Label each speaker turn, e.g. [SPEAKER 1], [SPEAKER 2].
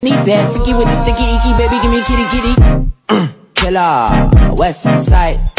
[SPEAKER 1] Need that sticky with the sticky icky, baby, give me kitty kitty. Killer, West Side, killer.